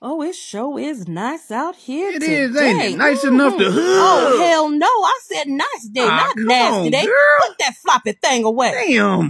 Oh, it sure is nice out here It today. is, ain't it? Nice enough to Oh, hell no. I said nice day, Ah, not nasty on, day. girl. Put that floppy thing away. Damn.